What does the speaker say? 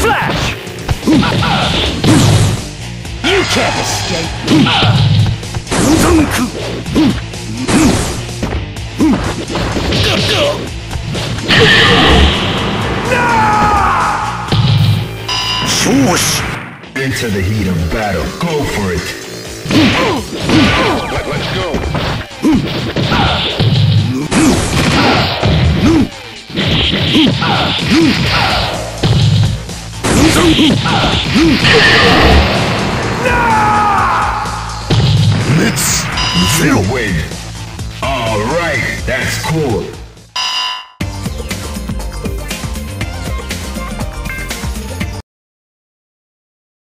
Flash! You can't escape! Into the heat of battle. Go for it. Let's zero win. All right, that's cool.